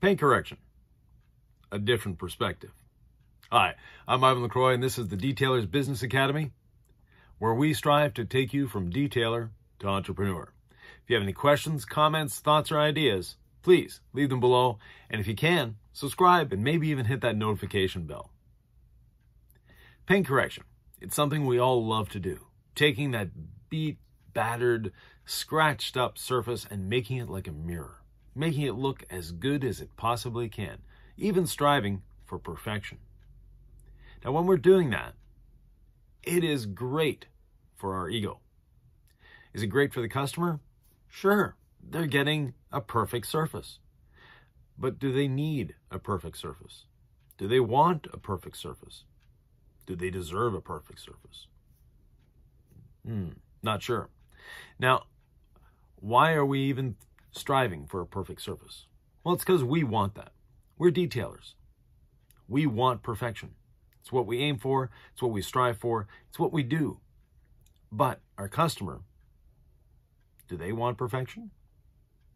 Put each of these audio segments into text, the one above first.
Paint correction, a different perspective. Hi, I'm Yvan Lacroix, and this is the Detailer's Business Academy, where we strive to take you from detailer to entrepreneur. If you have any questions, comments, thoughts, or ideas, please leave them below. And if you can, subscribe and maybe even hit that notification bell. Paint correction. It's something we all love to do. Taking that beat, battered, scratched up surface and making it like a mirror making it look as good as it possibly can, even striving for perfection. Now, when we're doing that, it is great for our ego. Is it great for the customer? Sure, they're getting a perfect surface. But do they need a perfect surface? Do they want a perfect surface? Do they deserve a perfect surface? Hmm, not sure. Now, why are we even striving for a perfect surface? Well, it's because we want that. We're detailers. We want perfection. It's what we aim for, it's what we strive for, it's what we do. But our customer, do they want perfection?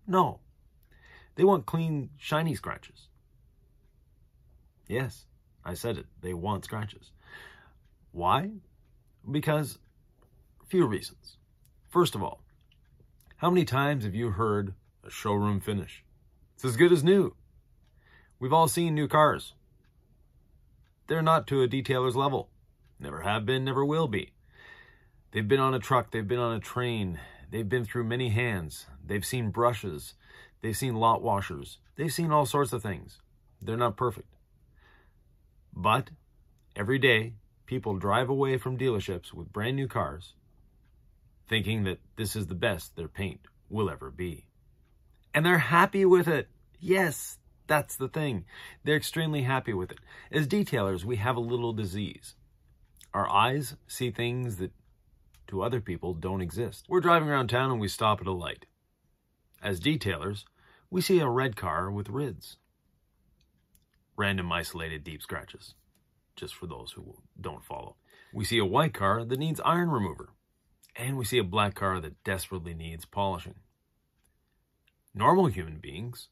No. They want clean, shiny scratches. Yes, I said it. They want scratches. Why? Because a few reasons. First of all, how many times have you heard a showroom finish. It's as good as new. We've all seen new cars. They're not to a detailer's level. Never have been, never will be. They've been on a truck, they've been on a train, they've been through many hands, they've seen brushes, they've seen lot washers, they've seen all sorts of things. They're not perfect. But every day, people drive away from dealerships with brand new cars thinking that this is the best their paint will ever be and they're happy with it. Yes, that's the thing. They're extremely happy with it. As detailers, we have a little disease. Our eyes see things that to other people don't exist. We're driving around town and we stop at a light. As detailers, we see a red car with rids. Random isolated deep scratches, just for those who don't follow. We see a white car that needs iron remover. And we see a black car that desperately needs polishing. Normal human beings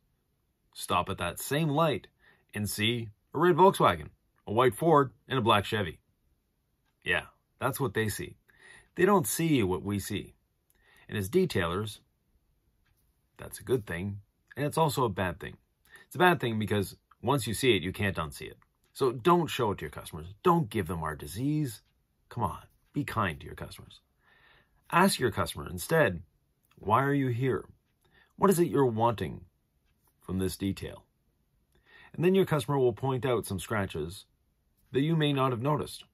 stop at that same light and see a red Volkswagen, a white Ford, and a black Chevy. Yeah, that's what they see. They don't see what we see. And as detailers, that's a good thing, and it's also a bad thing. It's a bad thing because once you see it, you can't unsee it. So don't show it to your customers. Don't give them our disease. Come on, be kind to your customers. Ask your customer instead, why are you here? What is it you're wanting from this detail? And then your customer will point out some scratches that you may not have noticed.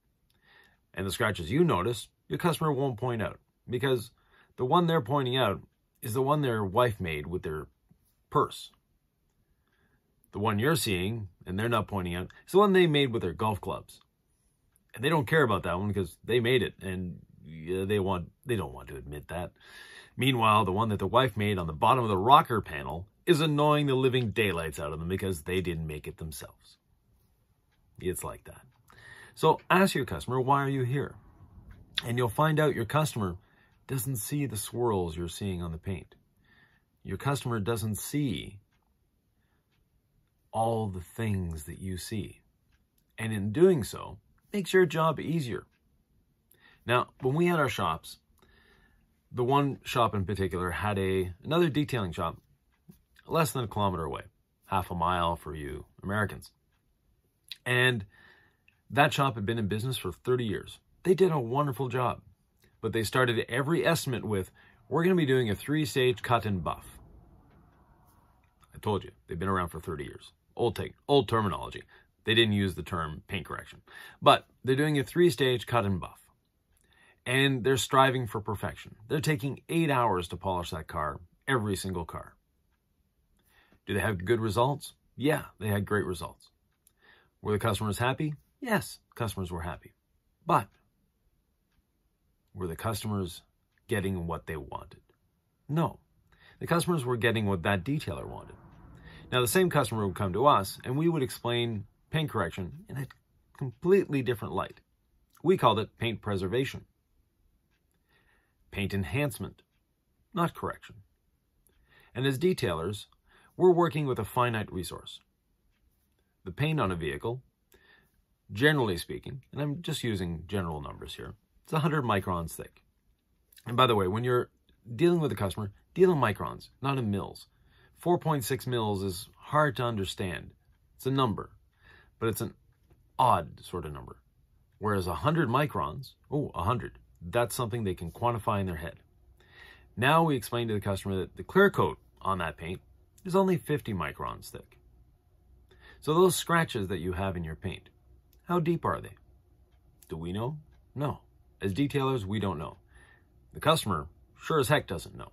And the scratches you notice, your customer won't point out because the one they're pointing out is the one their wife made with their purse. The one you're seeing, and they're not pointing out, is the one they made with their golf clubs. And they don't care about that one because they made it and they want they don't want to admit that. Meanwhile, the one that the wife made on the bottom of the rocker panel is annoying the living daylights out of them because they didn't make it themselves. It's like that. So ask your customer, why are you here? And you'll find out your customer doesn't see the swirls you're seeing on the paint. Your customer doesn't see all the things that you see. And in doing so, makes your job easier. Now, when we had our shops, the one shop in particular had a another detailing shop less than a kilometer away, half a mile for you Americans. And that shop had been in business for 30 years. They did a wonderful job, but they started every estimate with, we're going to be doing a three-stage cut and buff. I told you, they've been around for 30 years. Old take, old terminology. They didn't use the term paint correction. But they're doing a three-stage cut and buff and they're striving for perfection. They're taking eight hours to polish that car, every single car. Do they have good results? Yeah, they had great results. Were the customers happy? Yes, customers were happy. But were the customers getting what they wanted? No. The customers were getting what that detailer wanted. Now, the same customer would come to us, and we would explain paint correction in a completely different light. We called it paint preservation paint enhancement, not correction. And as detailers, we're working with a finite resource. The paint on a vehicle, generally speaking, and I'm just using general numbers here, it's 100 microns thick. And by the way, when you're dealing with a customer, deal in microns, not in mils. 4.6 mils is hard to understand. It's a number, but it's an odd sort of number. Whereas 100 microns, oh, 100, that's something they can quantify in their head. Now we explain to the customer that the clear coat on that paint is only 50 microns thick. So those scratches that you have in your paint, how deep are they? Do we know? No. As detailers, we don't know. The customer sure as heck doesn't know.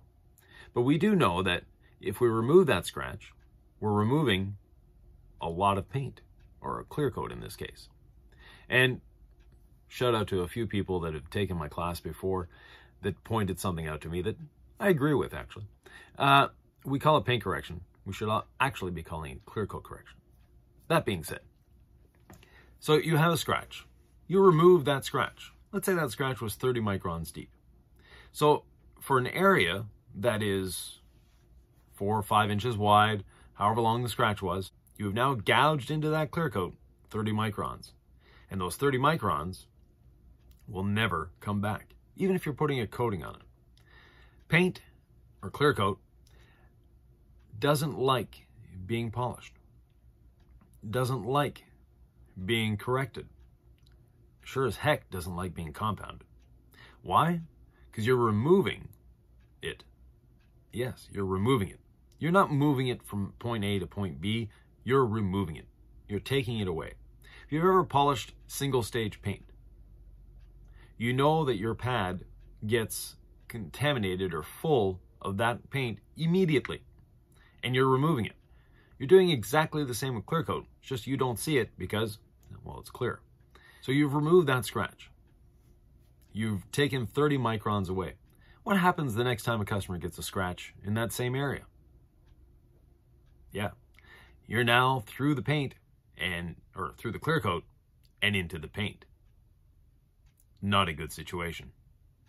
But we do know that if we remove that scratch, we're removing a lot of paint, or a clear coat in this case. And shout out to a few people that have taken my class before that pointed something out to me that I agree with, actually. Uh, we call it paint correction. We should actually be calling it clear coat correction. That being said, so you have a scratch. You remove that scratch. Let's say that scratch was 30 microns deep. So for an area that is four or five inches wide, however long the scratch was, you have now gouged into that clear coat 30 microns. And those 30 microns will never come back, even if you're putting a coating on it. Paint or clear coat doesn't like being polished, doesn't like being corrected, sure as heck doesn't like being compounded. Why? Because you're removing it. Yes, you're removing it. You're not moving it from point A to point B, you're removing it. You're taking it away. If you've ever polished single stage paint, you know that your pad gets contaminated or full of that paint immediately and you're removing it. You're doing exactly the same with clear coat, it's just you don't see it because, well, it's clear. So you've removed that scratch. You've taken 30 microns away. What happens the next time a customer gets a scratch in that same area? Yeah, you're now through the paint and, or through the clear coat and into the paint. Not a good situation.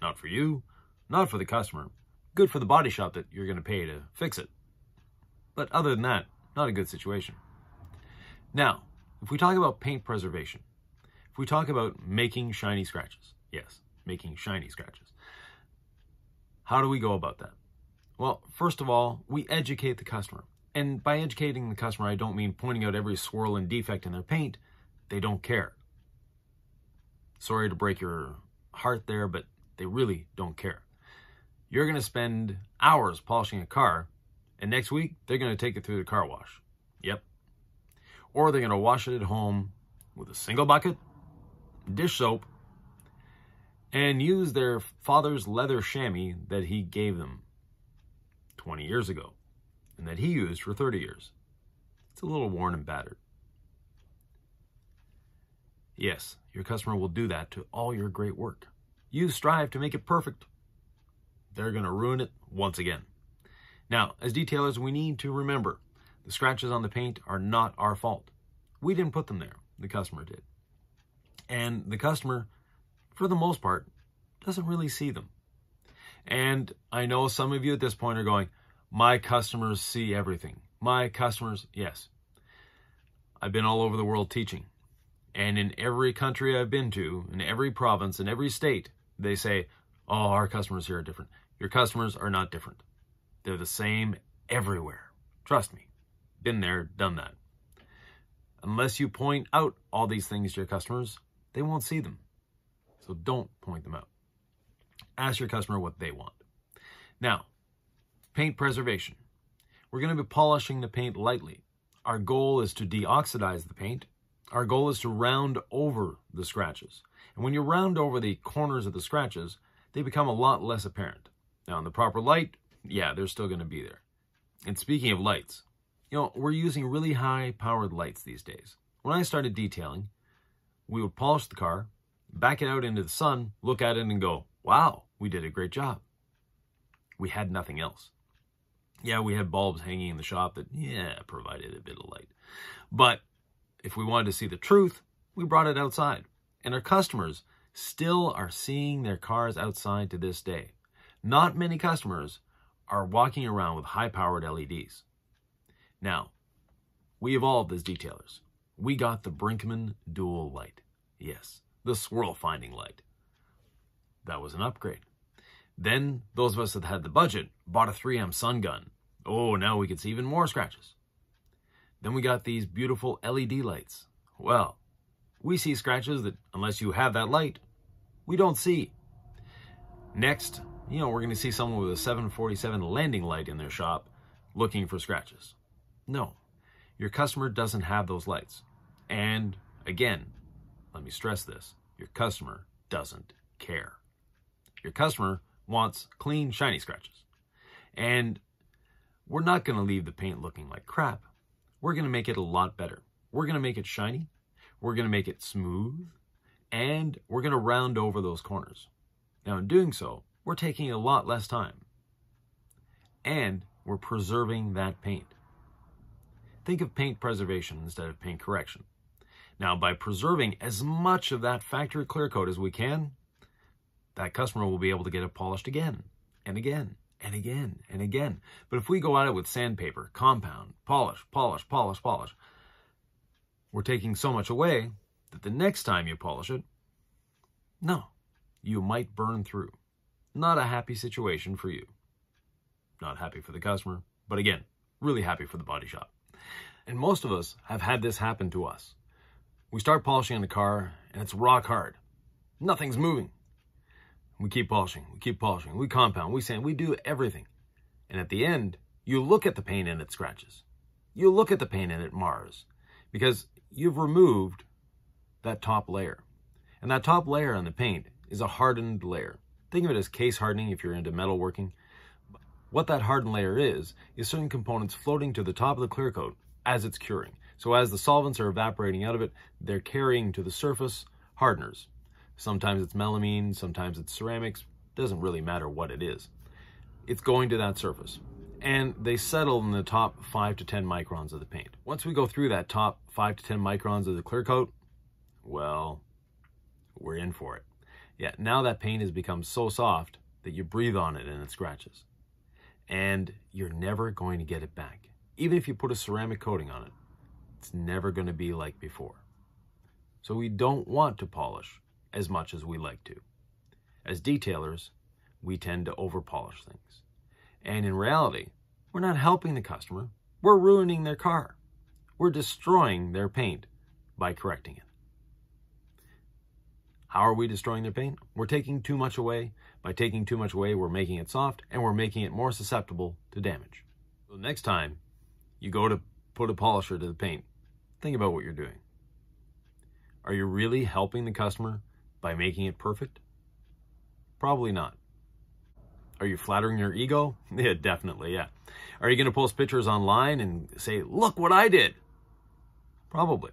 Not for you, not for the customer. Good for the body shop that you're going to pay to fix it. But other than that, not a good situation. Now, if we talk about paint preservation, if we talk about making shiny scratches, yes, making shiny scratches, how do we go about that? Well, first of all, we educate the customer. And by educating the customer, I don't mean pointing out every swirl and defect in their paint. They don't care. Sorry to break your heart there, but they really don't care. You're going to spend hours polishing a car, and next week they're going to take it through the car wash. Yep. Or they're going to wash it at home with a single bucket, dish soap, and use their father's leather chamois that he gave them 20 years ago and that he used for 30 years. It's a little worn and battered. Yes, your customer will do that to all your great work. You strive to make it perfect. They're going to ruin it once again. Now, as detailers, we need to remember the scratches on the paint are not our fault. We didn't put them there. The customer did. And the customer, for the most part, doesn't really see them. And I know some of you at this point are going, my customers see everything. My customers, yes. I've been all over the world teaching. And in every country I've been to, in every province, in every state, they say, oh, our customers here are different. Your customers are not different. They're the same everywhere. Trust me. Been there, done that. Unless you point out all these things to your customers, they won't see them. So don't point them out. Ask your customer what they want. Now, Paint preservation. We're going to be polishing the paint lightly. Our goal is to deoxidize the paint. Our goal is to round over the scratches. And when you round over the corners of the scratches, they become a lot less apparent. Now, in the proper light, yeah, they're still going to be there. And speaking of lights, you know, we're using really high powered lights these days. When I started detailing, we would polish the car, back it out into the sun, look at it and go, wow, we did a great job. We had nothing else. Yeah, we had bulbs hanging in the shop that, yeah, provided a bit of light. But if we wanted to see the truth, we brought it outside. And our customers still are seeing their cars outside to this day. Not many customers are walking around with high-powered LEDs. Now, we evolved as detailers. We got the Brinkmann Dual Light. Yes, the swirl finding light. That was an upgrade. Then, those of us that had the budget bought a 3M sun gun. Oh, now we could see even more scratches. Then we got these beautiful LED lights. Well, we see scratches that, unless you have that light, we don't see. Next, you know, we're going to see someone with a 747 landing light in their shop looking for scratches. No, your customer doesn't have those lights. And again, let me stress this your customer doesn't care. Your customer wants clean, shiny scratches. And we're not going to leave the paint looking like crap. We're going to make it a lot better. We're going to make it shiny. We're going to make it smooth. And we're going to round over those corners. Now, in doing so, we're taking a lot less time. And we're preserving that paint. Think of paint preservation instead of paint correction. Now, by preserving as much of that factory clear coat as we can, that customer will be able to get it polished again and again and again and again. But if we go at it with sandpaper, compound, polish, polish, polish, polish, we're taking so much away that the next time you polish it, no, you might burn through. Not a happy situation for you. Not happy for the customer, but again, really happy for the body shop. And most of us have had this happen to us. We start polishing on the car and it's rock hard. Nothing's moving. We keep polishing, we keep polishing, we compound, we sand, we do everything. And at the end, you look at the paint and it scratches. You look at the paint and it mars because you've removed that top layer. And that top layer on the paint is a hardened layer. Think of it as case hardening if you're into metalworking. What that hardened layer is, is certain components floating to the top of the clear coat as it's curing. So as the solvents are evaporating out of it, they're carrying to the surface hardeners. Sometimes it's melamine, sometimes it's ceramics, doesn't really matter what it is. It's going to that surface. And they settle in the top 5 to 10 microns of the paint. Once we go through that top 5 to 10 microns of the clear coat, well, we're in for it. Yeah, now that paint has become so soft that you breathe on it and it scratches. And you're never going to get it back. Even if you put a ceramic coating on it, it's never going to be like before. So we don't want to polish as much as we like to. As detailers, we tend to over polish things. And in reality, we're not helping the customer, we're ruining their car. We're destroying their paint by correcting it. How are we destroying their paint? We're taking too much away. By taking too much away, we're making it soft and we're making it more susceptible to damage. So next time you go to put a polisher to the paint, think about what you're doing. Are you really helping the customer by making it perfect? Probably not. Are you flattering your ego? Yeah, definitely, yeah. Are you going to post pictures online and say, look what I did? Probably.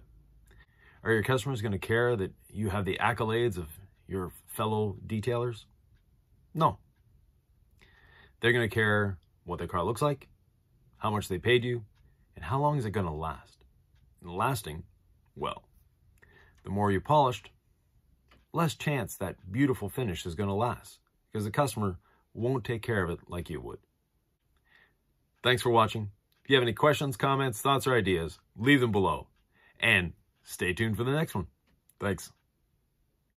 Are your customers going to care that you have the accolades of your fellow detailers? No. They're going to care what their car looks like, how much they paid you, and how long is it going to last. And lasting, well, the more you polished, less chance that beautiful finish is going to last because the customer won't take care of it like you would. Thanks for watching. If you have any questions, comments, thoughts, or ideas, leave them below. And stay tuned for the next one. Thanks.